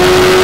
you.